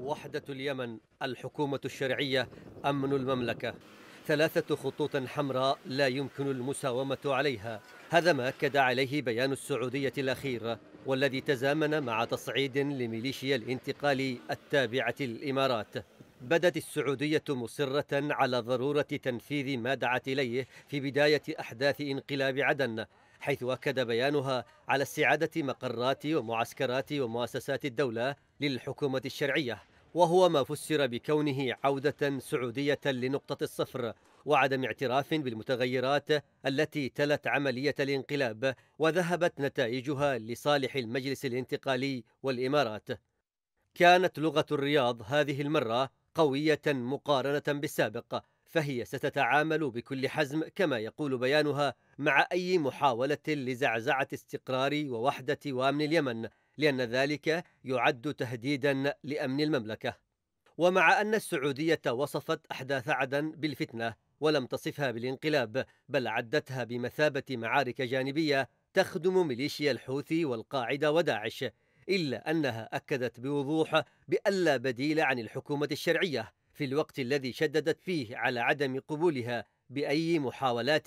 وحدة اليمن الحكومة الشرعية أمن المملكة. ثلاثة خطوط حمراء لا يمكن المساومة عليها. هذا ما أكد عليه بيان السعودية الأخير والذي تزامن مع تصعيد لميليشيا الانتقال التابعة للإمارات. بدت السعودية مصرة على ضرورة تنفيذ ما دعت إليه في بداية أحداث انقلاب عدن. حيث أكد بيانها على استعادة مقرات ومعسكرات ومؤسسات الدولة للحكومة الشرعية وهو ما فسر بكونه عودة سعودية لنقطة الصفر وعدم اعتراف بالمتغيرات التي تلت عملية الانقلاب وذهبت نتائجها لصالح المجلس الانتقالي والإمارات. كانت لغة الرياض هذه المرة قوية مقارنة بالسابق فهي ستتعامل بكل حزم كما يقول بيانها مع أي محاولة لزعزعة استقرار ووحدة وأمن اليمن لأن ذلك يعد تهديدا لأمن المملكة. ومع أن السعودية وصفت أحداث عدن بالفتنة ولم تصفها بالانقلاب بل عدتها بمثابة معارك جانبية تخدم ميليشيا الحوثي والقاعدة وداعش إلا أنها أكدت بوضوح بأن لا بديل عن الحكومة الشرعية. في الوقت الذي شددت فيه على عدم قبولها بأي محاولات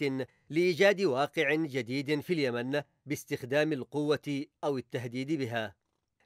لإيجاد واقع جديد في اليمن باستخدام القوة أو التهديد بها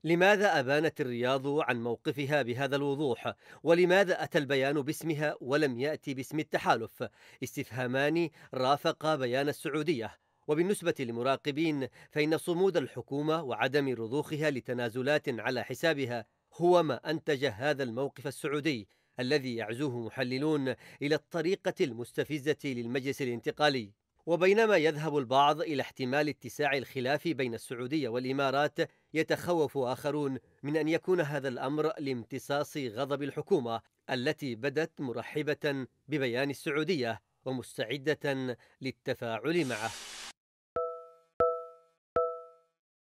لماذا أبانت الرياض عن موقفها بهذا الوضوح؟ ولماذا أتى البيان باسمها ولم يأتي باسم التحالف؟ استفهامان رافق بيان السعودية وبالنسبة للمراقبين فإن صمود الحكومة وعدم رضوخها لتنازلات على حسابها هو ما أنتج هذا الموقف السعودي الذي يعزوه محللون إلى الطريقة المستفزة للمجلس الانتقالي. وبينما يذهب البعض إلى احتمال اتساع الخلاف بين السعودية والإمارات يتخوف آخرون من أن يكون هذا الأمر لامتصاص غضب الحكومة التي بدت مرحبة ببيان السعودية ومستعدة للتفاعل معه.